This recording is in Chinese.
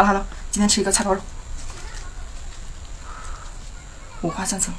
好了好了，今天吃一个菜包肉，五花三层。